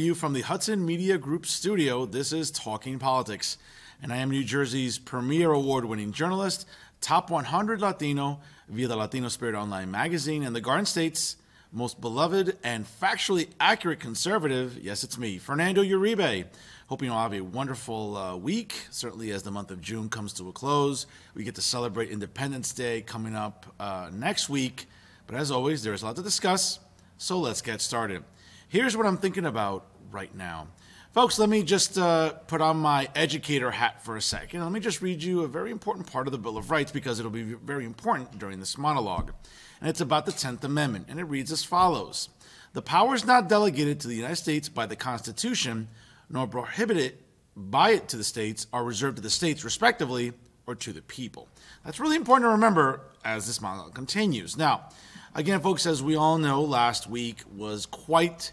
To you from the Hudson Media Group studio, this is Talking Politics. And I am New Jersey's premier award winning journalist, top 100 Latino via the Latino Spirit Online magazine, and the Garden State's most beloved and factually accurate conservative. Yes, it's me, Fernando Uribe. Hoping you'll have a wonderful uh, week. Certainly, as the month of June comes to a close, we get to celebrate Independence Day coming up uh, next week. But as always, there is a lot to discuss, so let's get started. Here's what I'm thinking about right now. Folks, let me just uh, put on my educator hat for a second. Let me just read you a very important part of the Bill of Rights because it'll be very important during this monologue. And it's about the 10th Amendment, and it reads as follows The powers not delegated to the United States by the Constitution nor prohibited by it to the states are reserved to the states, respectively, or to the people. That's really important to remember as this monologue continues. Now, again, folks, as we all know, last week was quite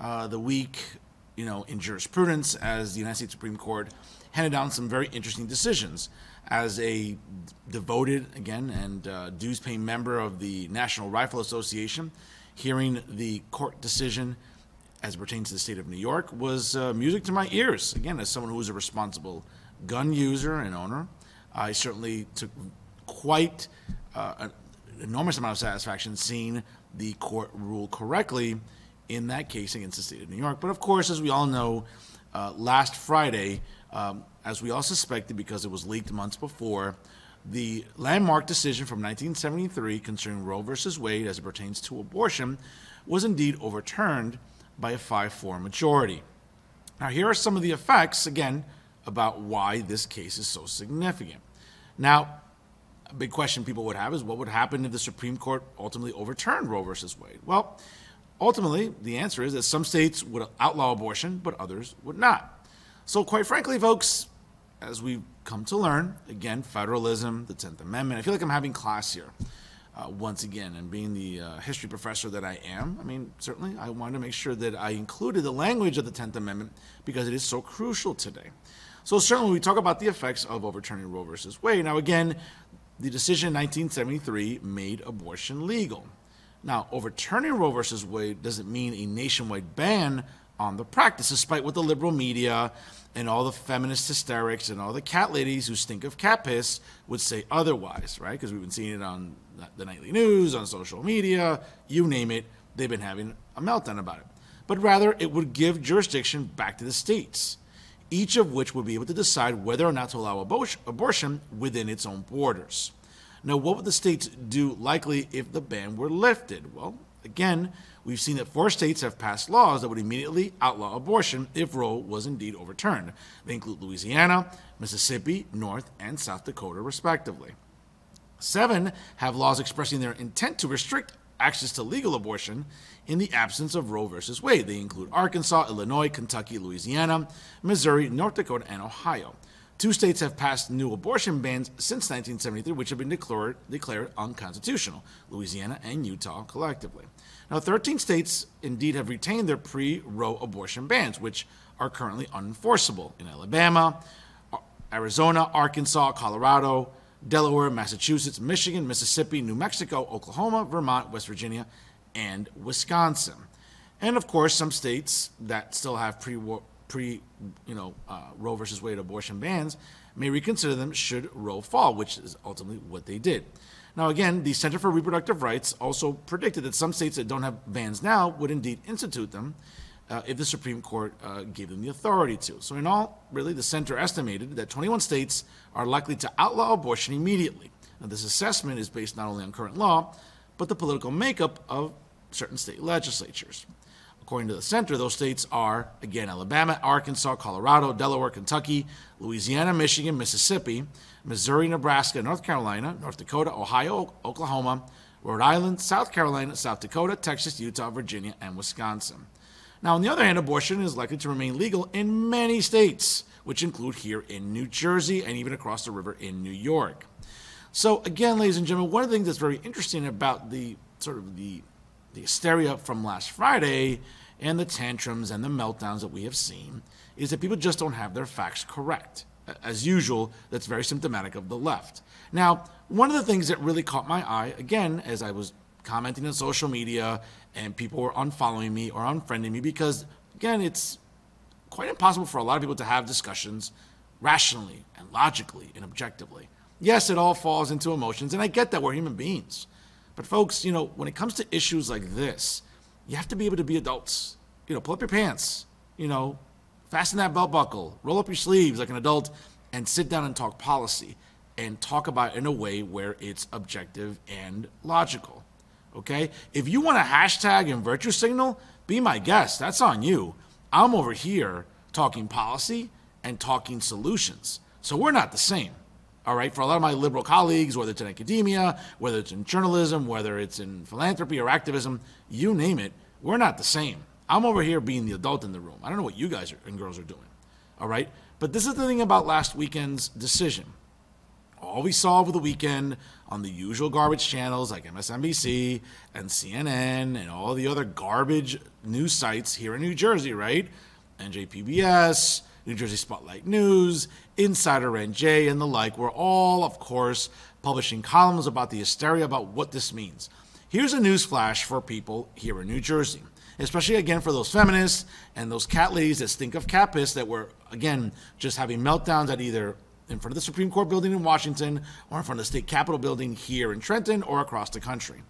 uh, the week, you know, in jurisprudence as the United States Supreme Court handed down some very interesting decisions. As a devoted, again, and uh, dues-paying member of the National Rifle Association, hearing the court decision as it pertains to the state of New York was uh, music to my ears. Again, as someone who is a responsible gun user and owner, I certainly took quite uh, enormous amount of satisfaction seeing the court rule correctly in that case against the state of New York. But of course, as we all know, uh, last Friday, um, as we all suspected because it was leaked months before, the landmark decision from 1973 concerning Roe versus Wade as it pertains to abortion was indeed overturned by a 5 4 majority. Now, here are some of the effects, again, about why this case is so significant. Now, a big question people would have is what would happen if the Supreme Court ultimately overturned Roe versus Wade? Well, ultimately, the answer is that some states would outlaw abortion, but others would not. So, quite frankly, folks, as we've come to learn, again, federalism, the 10th Amendment, I feel like I'm having class here uh, once again. And being the uh, history professor that I am, I mean, certainly I wanted to make sure that I included the language of the 10th Amendment because it is so crucial today. So, certainly, we talk about the effects of overturning Roe versus Wade. Now, again, the decision in 1973 made abortion legal. Now, overturning Roe versus Wade doesn't mean a nationwide ban on the practice, despite what the liberal media and all the feminist hysterics and all the cat ladies who stink of cat piss would say otherwise, right? Because we've been seeing it on the nightly news, on social media, you name it, they've been having a meltdown about it. But rather, it would give jurisdiction back to the states, each of which would be able to decide whether or not to allow abortion within its own borders. Now, what would the states do likely if the ban were lifted? Well, again, we've seen that four states have passed laws that would immediately outlaw abortion if Roe was indeed overturned. They include Louisiana, Mississippi, North, and South Dakota, respectively. Seven have laws expressing their intent to restrict access to legal abortion in the absence of Roe v. Wade. They include Arkansas, Illinois, Kentucky, Louisiana, Missouri, North Dakota, and Ohio. Two states have passed new abortion bans since 1973, which have been declared, declared unconstitutional Louisiana and Utah collectively. Now, 13 states indeed have retained their pre Roe abortion bans, which are currently unenforceable in Alabama, Arizona, Arkansas, Colorado, Delaware, Massachusetts, Michigan, Mississippi, New Mexico, Oklahoma, Vermont, West Virginia, and Wisconsin. And of course, some states that still have pre pre you know uh, Roe versus Wade abortion bans may reconsider them should Roe fall, which is ultimately what they did. Now, again, the Center for Reproductive Rights also predicted that some states that don't have bans now would indeed institute them uh, if the Supreme Court uh, gave them the authority to. So, in all, really, the center estimated that 21 states are likely to outlaw abortion immediately. Now, this assessment is based not only on current law, but the political makeup of certain state legislatures. According to the center, those states are, again, Alabama, Arkansas, Colorado, Delaware, Kentucky, Louisiana, Michigan, Mississippi, Missouri, Nebraska, North Carolina, North Dakota, Ohio, Oklahoma, Rhode Island, South Carolina, South Dakota, Texas, Utah, Virginia, and Wisconsin. Now, on the other hand, abortion is likely to remain legal in many states, which include here in New Jersey and even across the river in New York. So, again, ladies and gentlemen, one of the things that's very interesting about the sort of the, the hysteria from last Friday and the tantrums and the meltdowns that we have seen is that people just don't have their facts correct. As usual, that's very symptomatic of the left. Now, one of the things that really caught my eye, again, as I was commenting on social media and people were unfollowing me or unfriending me because again, it's quite impossible for a lot of people to have discussions rationally and logically and objectively. Yes, it all falls into emotions, and I get that we're human beings. But folks, you know, when it comes to issues like this, you have to be able to be adults. You know, pull up your pants, you know, fasten that belt buckle, roll up your sleeves like an adult, and sit down and talk policy and talk about it in a way where it's objective and logical. Okay? If you want a hashtag and virtue signal, be my guest. That's on you. I'm over here talking policy and talking solutions. So we're not the same. All right, for a lot of my liberal colleagues, whether it's in academia, whether it's in journalism, whether it's in philanthropy or activism, you name it, we're not the same. I'm over here being the adult in the room. I don't know what you guys are, and girls are doing. All right, but this is the thing about last weekend's decision. All we saw over the weekend on the usual garbage channels like MSNBC and CNN and all the other garbage news sites here in New Jersey, right? NJPBS, New Jersey Spotlight News, Insider NJ, and the like were all, of course, publishing columns about the hysteria about what this means. Here's a news flash for people here in New Jersey, especially again for those feminists and those cat ladies that stink of cat piss that were, again, just having meltdowns at either in front of the Supreme Court building in Washington or in front of the state capitol building here in Trenton or across the country.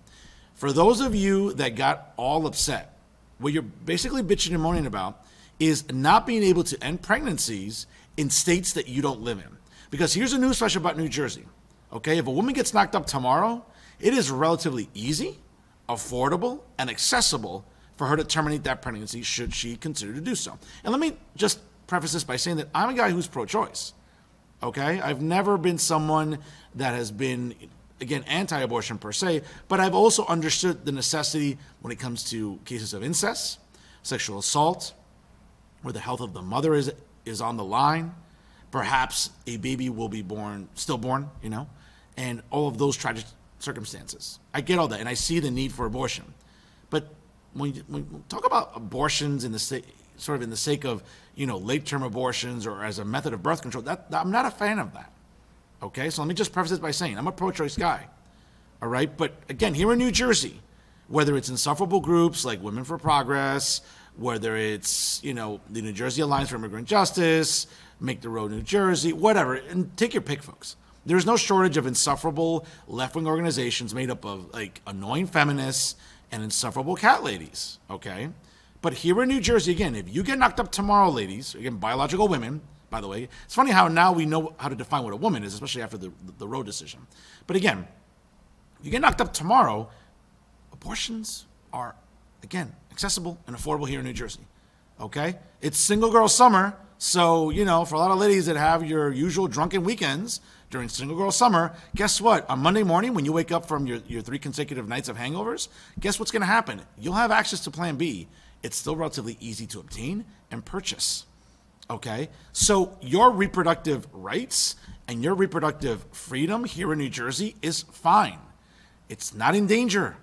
For those of you that got all upset, what you're basically bitching and moaning about is not being able to end pregnancies in states that you don't live in. Because here's a newsflash about New Jersey. Okay, if a woman gets knocked up tomorrow, it is relatively easy, affordable, and accessible for her to terminate that pregnancy should she consider to do so. And let me just preface this by saying that I'm a guy who's pro choice. Okay, I've never been someone that has been, again, anti abortion per se, but I've also understood the necessity when it comes to cases of incest, sexual assault, where the health of the mother is is on the line. Perhaps a baby will be born, stillborn, you know, and all of those tragic circumstances. I get all that, and I see the need for abortion. But when you, when you talk about abortions in the state, sort of in the sake of you know late term abortions or as a method of birth control, that, that I'm not a fan of that. Okay, so let me just preface this by saying I'm a pro-choice guy. All right, but again, here in New Jersey, whether it's insufferable groups like Women for Progress, whether it's you know the New Jersey Alliance for Immigrant Justice, Make the Road New Jersey, whatever, and take your pick, folks. There's no shortage of insufferable left-wing organizations made up of like annoying feminists and insufferable cat ladies. Okay, but here in New Jersey, again, if you get knocked up tomorrow, ladies, again, biological women. By the way, it's funny how now we know how to define what a woman is, especially after the the Roe decision. But again, you get knocked up tomorrow, abortions are again accessible and affordable here in New Jersey. Okay? It's single girl summer, so, you know, for a lot of ladies that have your usual drunken weekends during single girl summer, guess what? On Monday morning, when you wake up from your, your three consecutive nights of hangovers, guess what's going to happen? You'll have access to Plan B. It's still relatively easy to obtain and purchase. Okay? So, your reproductive rights and your reproductive freedom here in New Jersey is fine. It's not in danger.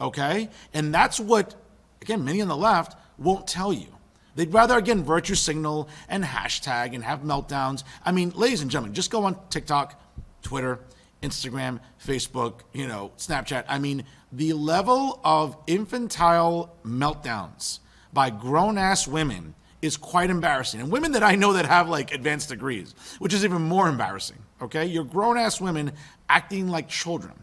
Okay? And that's what again, many on the left won't tell you. They'd rather, again, virtue signal and hashtag and have meltdowns. I mean, ladies and gentlemen, just go on TikTok, Twitter, Instagram, Facebook, you know, Snapchat. I mean, the level of infantile meltdowns by grown ass women is quite embarrassing. And women that I know that have like advanced degrees, which is even more embarrassing. Okay? You're grown ass women acting like children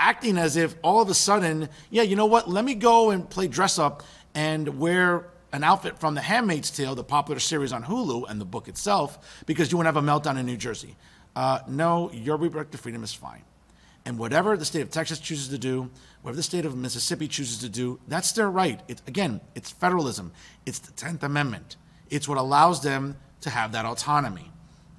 acting as if all of a sudden, yeah, you know what? Let me go and play dress up and wear an outfit from The Handmaid's Tale, the popular series on Hulu, and the book itself, because you want to have a meltdown in New Jersey. Uh, no, your reproductive freedom is fine. And whatever the state of Texas chooses to do, whatever the state of Mississippi chooses to do, that's their right. It, again, it's federalism, it's the 10th Amendment. It's what allows them to have that autonomy.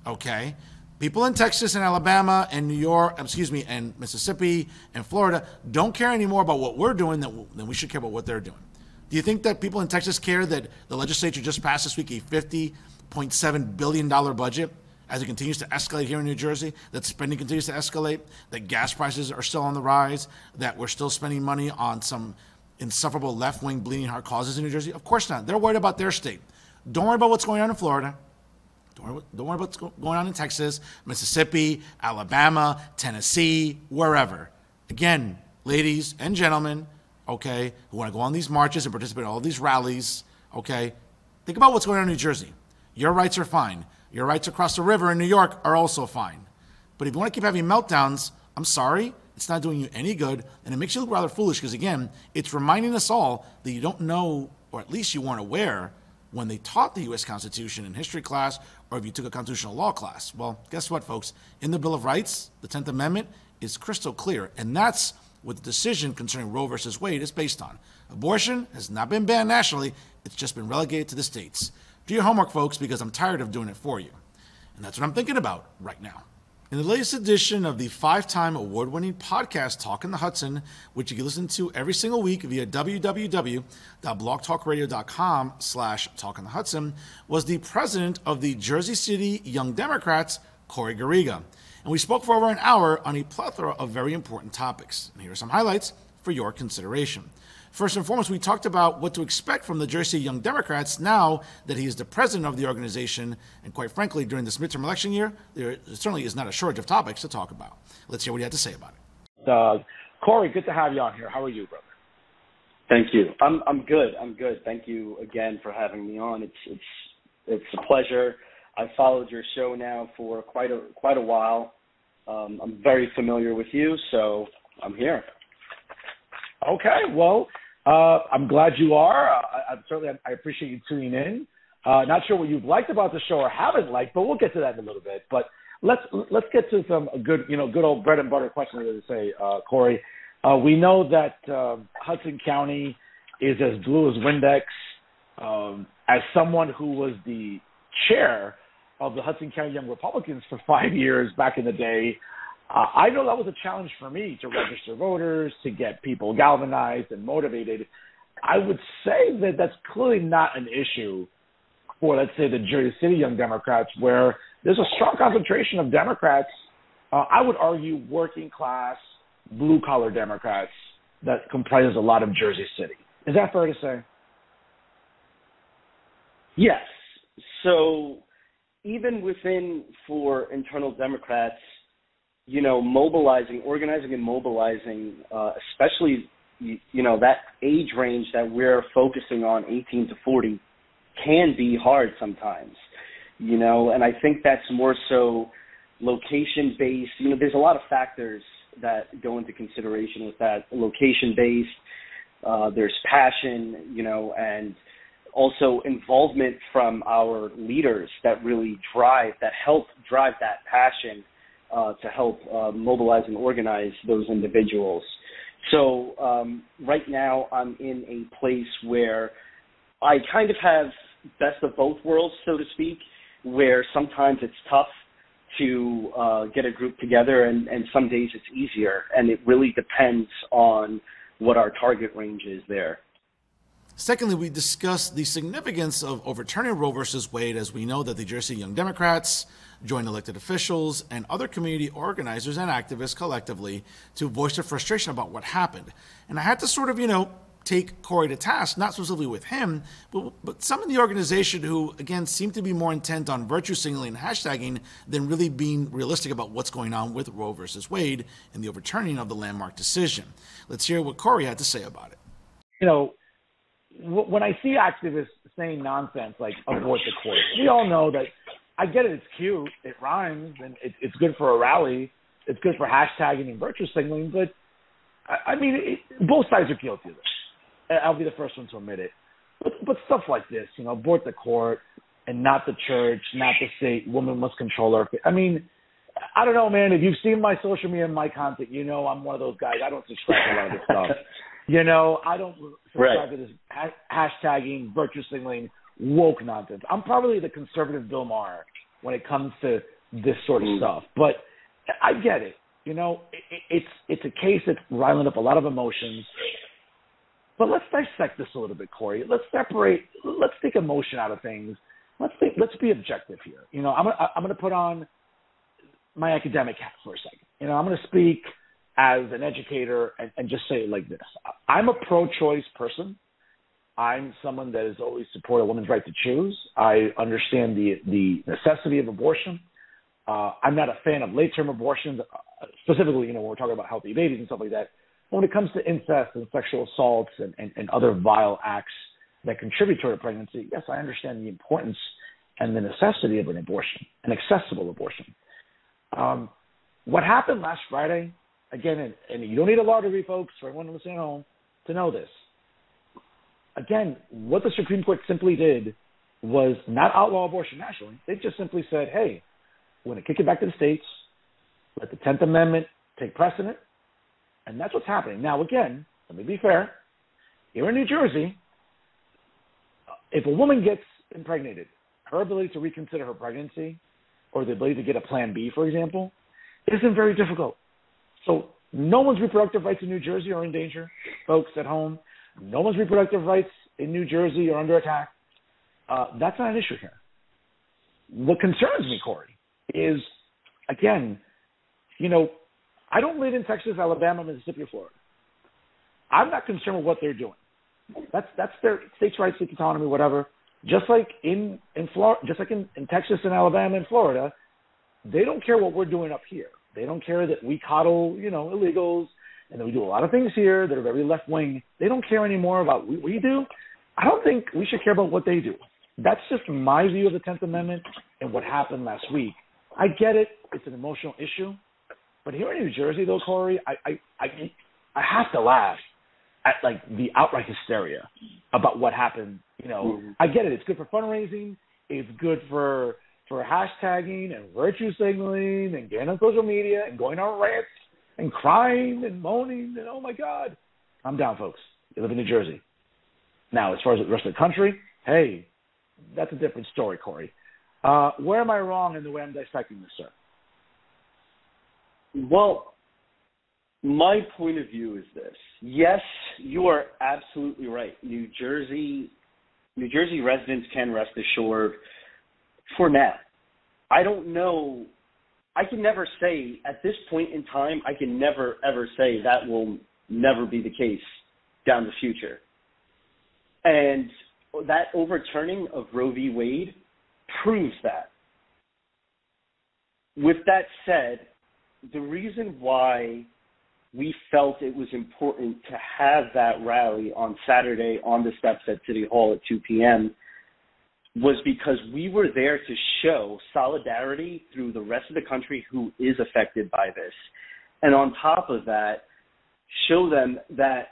Okay? People in Texas and Alabama and New York, excuse me, and Mississippi and Florida don't care anymore about what we're doing than, we should care about what they're doing. Do you think that people in Texas care that the legislature just passed this week a $50.7 billion budget as it continues to escalate here in New Jersey, that spending continues to escalate, that gas prices are still on the rise, that we're still spending money on some insufferable left wing bleeding heart causes in New Jersey? Of course not. They're worried about their state. Don't worry about what's going on in Florida. Don't worry, don't worry about what's going on in Texas, Mississippi, Alabama, Tennessee, wherever. Again, ladies and gentlemen, okay, who want to go on these marches and participate in all these rallies, okay, Think about what's going on in New Jersey. Your rights are fine. Your rights across the river in New York are also fine. But if you want to keep having meltdowns, I'm sorry, it's not doing you any good, and it makes you look rather foolish because, again, it's reminding us all that you don't know, or at least you weren't aware, when they taught the U.S. Constitution in history class or if you took a constitutional law class. Well, guess what, folks? In the Bill of Rights, the 10th Amendment is crystal clear, and that's what the decision concerning Roe versus Wade is based on. Abortion has not been banned nationally, it's just been relegated to the states. Do your homework, folks, because I'm tired of doing it for you. And that's what I'm thinking about right now. In the latest edition of the five time award winning podcast Talking the Hudson, which you can listen to every single week via www.blogtalkradio.com slash Talking the Hudson, was the president of the Jersey City Young Democrats, Cory Garriga. And we spoke for over an hour on a plethora of very important topics. And here are some highlights for your consideration. First and foremost, we talked about what to expect from the Jersey Young Democrats now that he is the president of the organization. And quite frankly, during this midterm election year, there certainly is not a shortage of topics to talk about. Let's hear what he had to say about it. Uh, Cory, good to have you on here. How are you, brother? Thank you. I'm I'm good. I'm good. Thank you again for having me on. It's it's it's a pleasure. I followed your show now for quite a quite a while. Um, I'm very familiar with you, so I'm here. Okay. Well, uh, I'm glad you are. Uh, I, I certainly I appreciate you tuning in. Uh, not sure what you've liked about the show or haven't liked, but we'll get to that in a little bit. But let's let's get to some good you know good old bread and butter questions. As To say, uh, Cory, uh, we know that uh, Hudson County is as blue as Windex. Um, as someone who was the chair of the Hudson County Young Republicans for five years back in the day, uh, I know that was a challenge for me to register voters, to get people galvanized and motivated. I would say that that's clearly not an issue for, let's say, the Jersey City Young Democrats, where there's a strong concentration of Democrats. Uh, I would argue working class, blue collar Democrats that comprises a lot of Jersey City. Is that fair to say? Yes. So even within for internal Democrats, you know, mobilizing, organizing and mobilizing, uh, especially, you, you know, that age range that we're focusing on, 18 to 40, can be hard sometimes, you know, and I think that's more so location based. You know, there's a lot of factors that go into consideration with that. Location based, uh, there's passion, you know, and also involvement from our leaders that really drive, that help drive that passion uh, to help uh, mobilize and organize those individuals. So um, right now, I'm in a place where I kind of have best of both worlds, so to speak, where sometimes it's tough to uh, get a group together, and, and some days it's easier, and it really depends on what our target range is there. Secondly, we discussed the significance of overturning Roe versus Wade as we know that the Jersey Young Democrats joined elected officials and other community organizers and activists collectively to voice their frustration about what happened. And I had to sort of, you know, take Cory to task, not specifically with him, but, but some in the organization who, again, seem to be more intent on virtue signaling and hashtagging than really being realistic about what's going on with Roe versus Wade and the overturning of the landmark decision. Let's hear what Cory had to say about it. You know, when I see activists saying nonsense like abort the court, we all know that I get it. It's cute. It rhymes, and it, it's good for a rally. It's good for hashtagging and virtue signaling. But I, I mean, it, both sides are guilty of this. I'll be the first one to admit it. But but stuff like this, you know, abort the court and not the church, not the state. Woman must control her. I mean, I don't know, man. If you've seen my social media and my content, you know I'm one of those guys. I don't subscribe to a lot of this stuff. You know, I don't subscribe right. to this hashtagging, virtue signaling, woke nonsense. I'm probably the conservative Bill Maher when it comes to this sort of mm. stuff. But I get it. You know, it, it's it's a case that's riling up a lot of emotions. But let's dissect this a little bit, Cory. Let's separate. Let's take emotion out of things. Let's think. Let's be objective here. You know, I'm gonna, I'm going to put on my academic hat for a second. You know, I'm going to speak as an educator and, and just say it like this I'm a pro choice person. I'm someone that has always supported a woman's right to choose. I understand the, the necessity of abortion. Uh, I'm not a fan of late term abortions, uh, specifically, you know, when we're talking about healthy babies and stuff like that. When it comes to incest and sexual assaults and, and, and other vile acts, that contribute to a pregnancy, yes, I understand the importance and the necessity of an abortion, an accessible abortion. Um, what happened last Friday, again, and, and you don't need a degree, folks, for everyone listening at home, to know this. Again, what the Supreme Court simply did was not outlaw abortion nationally. They just simply said, hey, we're going to kick it back to the states, let the 10th Amendment take precedent, and that's what's happening. Now, again, let me be fair. Here in New Jersey, if a woman gets impregnated, her ability to reconsider her pregnancy or the ability to get a plan B, for example, isn't very difficult. So no one's reproductive rights in New Jersey are in danger, folks at home. No one's reproductive rights in New Jersey are under attack. Uh, that's not an issue here. What concerns me, Cory, is again, you know, I don't live in Texas, Alabama, Mississippi, or Florida. I'm not concerned with what they're doing. That's that's their states' rights, state autonomy, whatever. Just like in in Florida, just like in, in Texas and Alabama and Florida, they don't care what we're doing up here. They don't care that we coddle, you know, illegals and that we do a lot of things here that are very left wing. They don't care anymore about what we do. I don't think we should care about what they do. That's just my view of the Tenth Amendment and what happened last week. I get it; it's an emotional issue, but here in New Jersey, though, Cory, I I I, I have to laugh at like the outright hysteria about what happened. You know, mm-hmm. I get it; it's good for fundraising, it's good for for hashtagging and virtue signaling and getting on social media and going on rants and crying and moaning and oh my God. I'm down, folks. You live in New Jersey. Now, as far as the rest of the country, hey, that's a different story, Cory. Uh, where am I wrong in the way I'm dissecting this, sir? Well, my point of view is this. Yes, you are absolutely right. New Jersey New Jersey residents can rest assured for now. I don't know. I can never say at this point in time. I can never ever say that will never be the case down the future. And that overturning of Roe v. Wade proves that. With that said, the reason why we felt it was important to have that rally on Saturday on the steps at City Hall at 2 p.m was because we were there to show solidarity through the rest of the country who is affected by this. And on top of that, show them that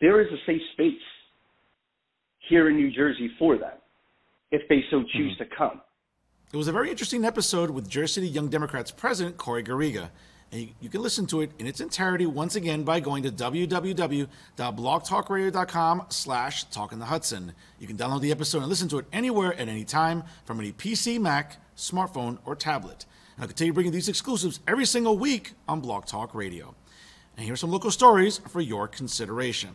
there is a safe space here in New Jersey for them if they so choose mm-hmm. to come. It was a very interesting episode with Jersey City Young Democrats President Cory Garriga. And you, can listen to it in its entirety once again by going to www.blogtalkradio.com slash talking the Hudson. You can download the episode and listen to it anywhere at any time from any PC, Mac, smartphone, or tablet. And I'll continue bringing these exclusives every single week on Blog Talk Radio. And here's some local stories for your consideration.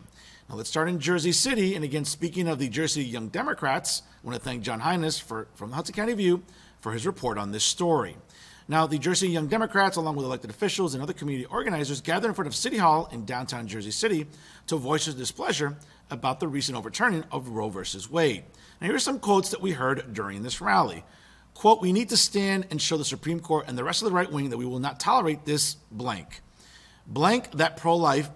Now let's start in Jersey City. And again, speaking of the Jersey Young Democrats, I want to thank John Heinis for, from the Hudson County View for his report on this story. Now, the Jersey Young Democrats, along with elected officials and other community organizers, gathered in front of City Hall in downtown Jersey City to voice their displeasure about the recent overturning of Roe versus Wade. Now, here are some quotes that we heard during this rally. Quote, we need to stand and show the Supreme Court and the rest of the right wing that we will not tolerate this blank. Blank that pro life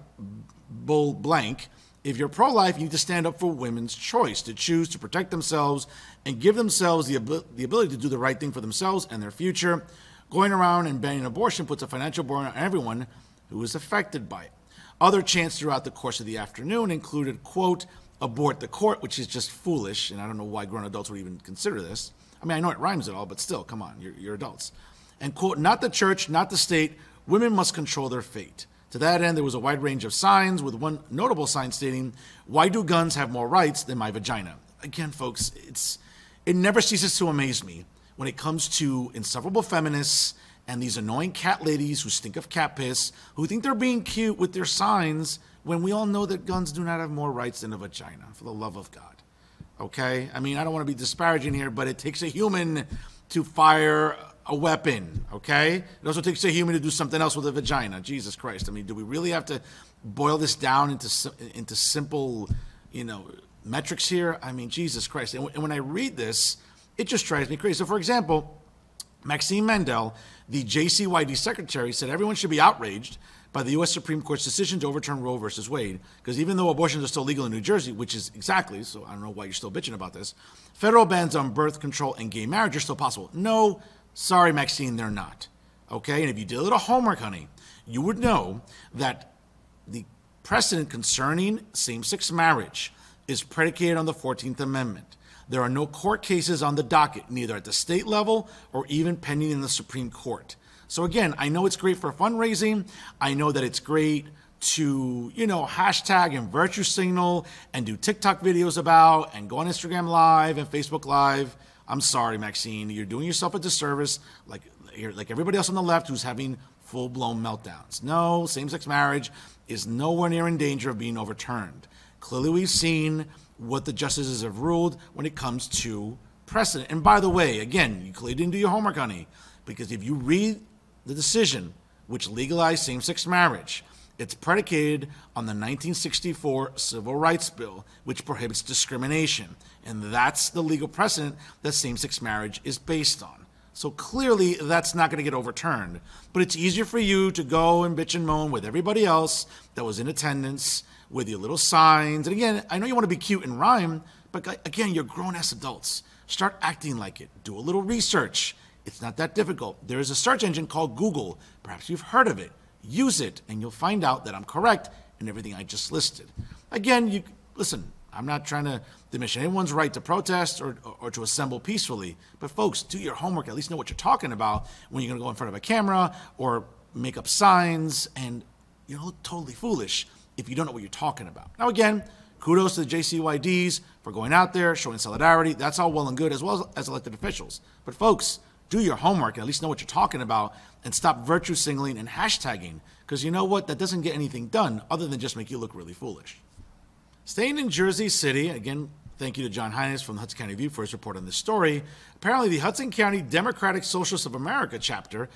bull blank. If you're pro life, you need to stand up for women's choice to choose to protect themselves and give themselves the, ab- the ability to do the right thing for themselves and their future. Going around and banning abortion puts a financial burden on everyone who is affected by it. Other chants throughout the course of the afternoon included, quote, abort the court, which is just foolish, and I don't know why grown adults would even consider this. I mean, I know it rhymes at all, but still, come on, you're, you're adults. And, quote, not the church, not the state, women must control their fate. To that end, there was a wide range of signs, with one notable sign stating, Why do guns have more rights than my vagina? Again, folks, it's, it never ceases to amaze me when it comes to insufferable feminists and these annoying cat ladies who stink of cat piss, who think they're being cute with their signs when we all know that guns do not have more rights than a vagina, for the love of God. Okay? I mean, I don't want to be disparaging here, but it takes a human to fire a weapon, okay? It also takes a human to do something else with a vagina. Jesus Christ. I mean, do we really have to boil this down into into simple, you know, metrics here? I mean, Jesus Christ. And, and when I read this, it just drives me crazy. So, for example, Maxine Mandel, the JCYD secretary, said everyone should be outraged by the U.S. Supreme Court's decision to overturn Roe versus Wade, because even though abortions are still legal in New Jersey, which is exactly, so I don't know why you're still bitching about this, federal bans on birth control and gay marriage are still possible. No, sorry, Maxine, they're not. Okay? And if you did a little homework, honey, you would know that the precedent concerning same sex marriage is predicated on the 14th Amendment. There are no court cases on the docket, neither at the state level or even pending in the Supreme Court. So, again, I know it's great for fundraising. I know that it's great to, you know, hashtag and virtue signal and do TikTok videos about and go on Instagram Live and Facebook Live. I'm sorry, Maxine. You're doing yourself a disservice, like, like everybody else on the left who's having full blown meltdowns. No, same sex marriage is nowhere near in danger of being overturned. Clearly, we've seen what the justices have ruled when it comes to precedent. And by the way, again, you clearly didn't do your homework, honey, because if you read the decision which legalized same sex marriage, it's predicated on the 1964 Civil Rights Bill, which prohibits discrimination. And that's the legal precedent that same sex marriage is based on. So clearly, that's not going to get overturned. But it's easier for you to go and bitch and moan with everybody else that was in attendance with your little signs. And again, I know you want to be cute and rhyme, but again, you're grown ass adults. Start acting like it. Do a little research. It's not that difficult. There is a search engine called Google. Perhaps you've heard of it. Use it, and you'll find out that I'm correct in everything I just listed. Again, you listen. I'm not trying to diminish anyone's right to protest or, or, to assemble peacefully. But folks, do your homework. At least know what you're talking about when you're going to go in front of a camera or make up signs, and you look totally foolish if you don't know what you're talking about. Now, again, kudos to the JCYDs for going out there, showing solidarity. That's all well and good, as well as elected officials. But folks, do your homework and at least know what you're talking about and stop virtue signaling and hashtagging because you know what? That doesn't get anything done other than just make you look really foolish. Staying in Jersey City, again, thank you to John Heinis from the Hudson County View for his report on this story. Apparently, the Hudson County Democratic Socialists of America chapter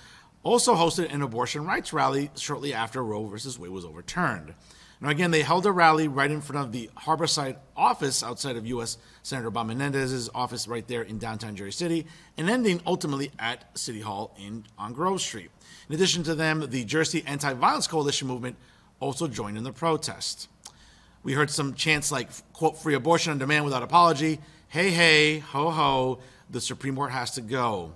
also hosted an abortion rights rally shortly after Roe v. Wade was overturned. Now, again, they held a rally right in front of the Harborside office outside of U.S. Senator Bob Menendez's office right there in downtown Jersey City, and ending ultimately at City Hall in, on Grove Street. In addition to them, the Jersey Anti Violence Coalition movement also joined in the protest. We heard some chants like, quote, free abortion on demand without apology, hey, hey, ho, ho, the Supreme Court has to go.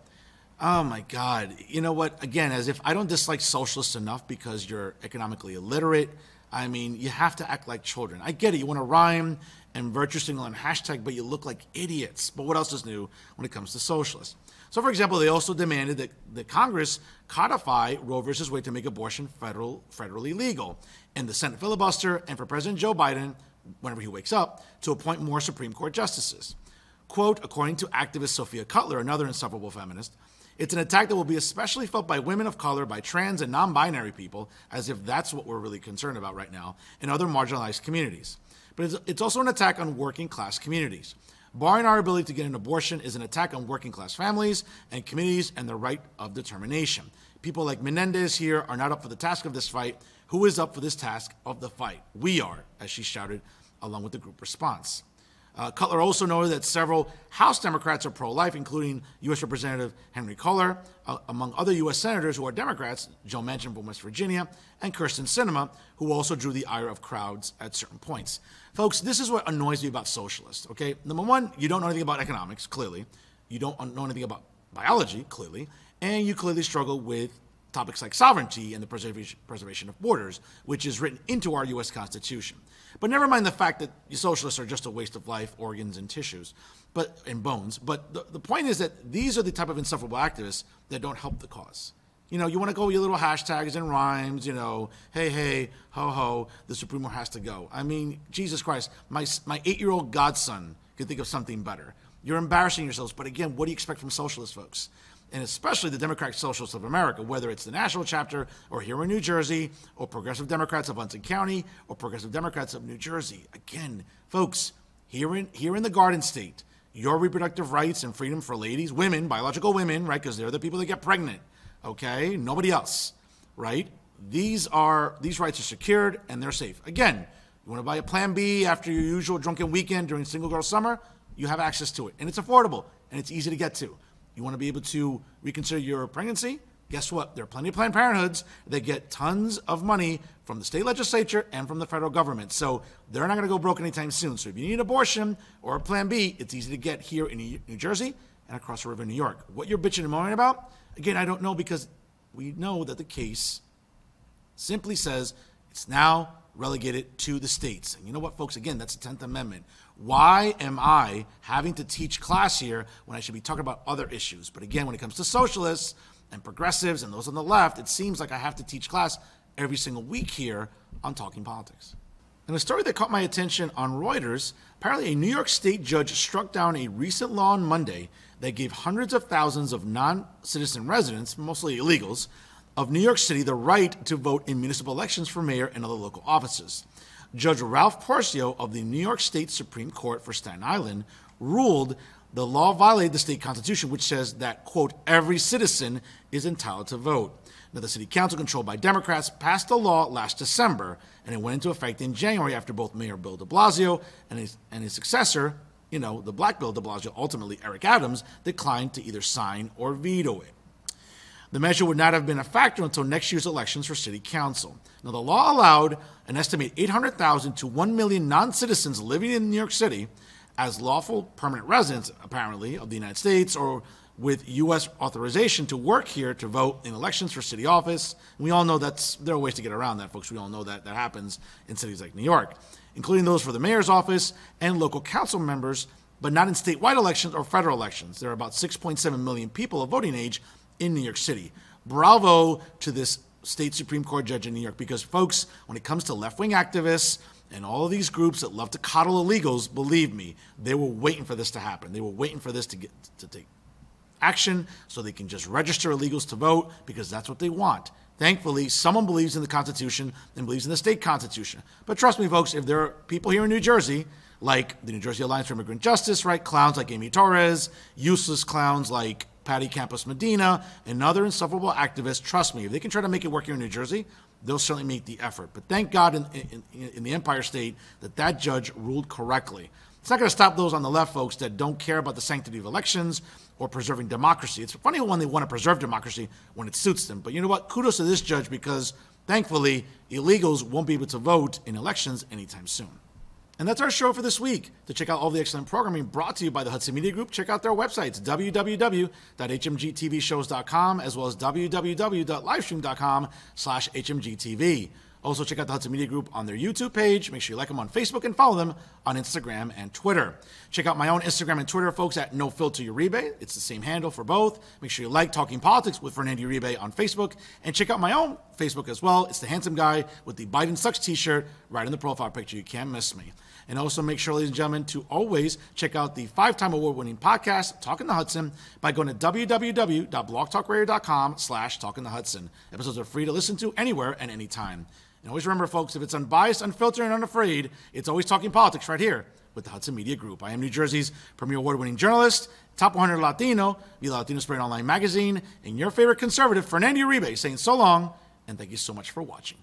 Oh my God. You know what? Again, as if I don't dislike socialists enough because you're economically illiterate I mean, you have to act like children. I get it. You want to rhyme and virtue signal and hashtag, but you look like idiots. But what else is new when it comes to socialists? So, for example, they also demanded that, that Congress codify Roe versus Wade to make abortion federal, federally legal, and the Senate filibuster, and for President Joe Biden, whenever he wakes up, to appoint more Supreme Court justices. Quote, according to activist Sophia Cutler, another insufferable feminist, it's an attack that will be especially felt by women of color, by trans and non binary people, as if that's what we're really concerned about right now, and other marginalized communities. But it's, it's also an attack on working class communities. Barring our ability to get an abortion is an attack on working class families and communities and the right of determination. People like Menendez here are not up for the task of this fight. Who is up for this task of the fight? We are, as she shouted along with the group response. Uh, Cutler also noted that several House Democrats are pro life, including U.S. Representative Henry Cuellar, uh, among other U.S. Senators who are Democrats, Joe Manchin from West Virginia, and Kyrsten Sinema, who also drew the ire of crowds at certain points. Folks, this is what annoys me about socialists, okay? Number one, you don't know anything about economics, clearly. You don't know anything about biology, clearly. And you clearly struggle with topics like sovereignty and the preservation, of borders, which is written into our U.S. Constitution. But never mind the fact that you socialists are just a waste of life, organs, and tissues, but and bones. But the, the point is that these are the type of insufferable activists that don't help the cause. You know, you want to go with your little hashtags and rhymes, you know, hey, hey, ho, ho, the Supremo has to go. I mean, Jesus Christ, my, my eight year old godson can think of something better. You're embarrassing yourselves. But again, what do you expect from socialist folks? And especially the Democratic Socialists of America, whether it's the national chapter or here in New Jersey, or Progressive Democrats of Hudson County, or Progressive Democrats of New Jersey. Again, folks, here in here in the Garden State, your reproductive rights and freedom for ladies, women, biological women, right? Because they're the people that get pregnant. Okay, nobody else, right? These are these rights are secured and they're safe. Again, you want to buy a Plan B after your usual drunken weekend during single girl summer, you have access to it, and it's affordable and it's easy to get to. You want to be able to reconsider your pregnancy? guess what? There are plenty of Planned Parenthoods that get tons of money from the state legislature and from the federal government. So they're not going to go broke anytime soon. So if you need an abortion or a Plan B, it's easy to get here in New Jersey and across the river in New York. What you're bitching and moaning about, again, I don't know because we know that the case simply says it's now relegated to the states. And you know what, folks? Again, that's the 10th Amendment. Why am I having to teach class here when I should be talking about other issues? But again, when it comes to socialists, and progressives and those on the left, it seems like I have to teach class every single week here on Talking Politics. And a story that caught my attention on Reuters apparently, a New York State judge struck down a recent law on Monday that gave hundreds of thousands of non citizen residents, mostly illegals, of New York City the right to vote in municipal elections for mayor and other local offices. Judge Ralph Porzio of the New York State Supreme Court for Staten Island ruled the law violated the state constitution, which says that, quote, every citizen is entitled to vote. Now, the city council, controlled by Democrats, passed the law last December, and it went into effect in January after both Mayor Bill de Blasio and his, and his successor, you know, the black Bill de Blasio, ultimately Eric Adams, declined to either sign or veto it. The measure would not have been a factor until next year's elections for city council. Now, the law allowed an estimated 800,000 to 1 million non citizens living in New York City as lawful permanent residents, apparently, of the United States or with U.S. authorization to work here to vote in elections for city office. And we all know that's there are ways to get around that, folks. We all know that that happens in cities like New York, including those for the mayor's office and local council members, but not in statewide elections or federal elections. There are about 6.7 million people of voting age in New York City. Bravo to this state Supreme Court judge in New York because, folks, when it comes to left wing activists, and all of these groups that love to coddle illegals, believe me, they were waiting for this to happen. They were waiting for this to get to take action so they can just register illegals to vote because that's what they want. Thankfully, someone believes in the Constitution and believes in the state Constitution. But trust me, folks, if there are people here in New Jersey, like the New Jersey Alliance for Immigrant Justice, right? Clowns like Amy Torres, useless clowns like Patty Campos Medina, and other insufferable activists, trust me, if they can try to make it work here in New Jersey, they'll certainly make the effort. But thank God in, in, in the Empire State that that judge ruled correctly. It's not going to stop those on the left, folks, that don't care about the sanctity of elections or preserving democracy. It's funny when they want to preserve democracy when it suits them. But you know what? Kudos to this judge because thankfully illegals won't be able to vote in elections anytime soon. And that's our show for this week. To check out all the excellent programming brought to you by the Hudson Media Group, check out their websites, www.hmgtvshows.com, as well as www.livestream.com slash hmgtv. Also, check out the Hudson Media Group on their YouTube page. Make sure you like them on Facebook and follow them on Instagram and Twitter. Check out my own Instagram and Twitter, folks, at No Filter Uribe. It's the same handle for both. Make sure you like Talking Politics with Fernando Uribe on Facebook. And check out my own Facebook as well. It's the handsome guy with the Biden Sucks t shirt right in the profile picture. You can't miss me. And also make sure, ladies and gentlemen, to always check out the five time award winning podcast, Talking the Hudson, by going to www.blogtalkradio.com slash Talking the Hudson. Episodes are free to listen to anywhere and anytime. And always remember, folks, if it's unbiased, unfiltered, and unafraid, it's always talking politics right here with the Hudson Media Group. I am New Jersey's premier award winning journalist, top 100 Latino, the Latino Spirit Online magazine, and your favorite conservative, Fernando Uribe, saying so long and thank you so much for watching.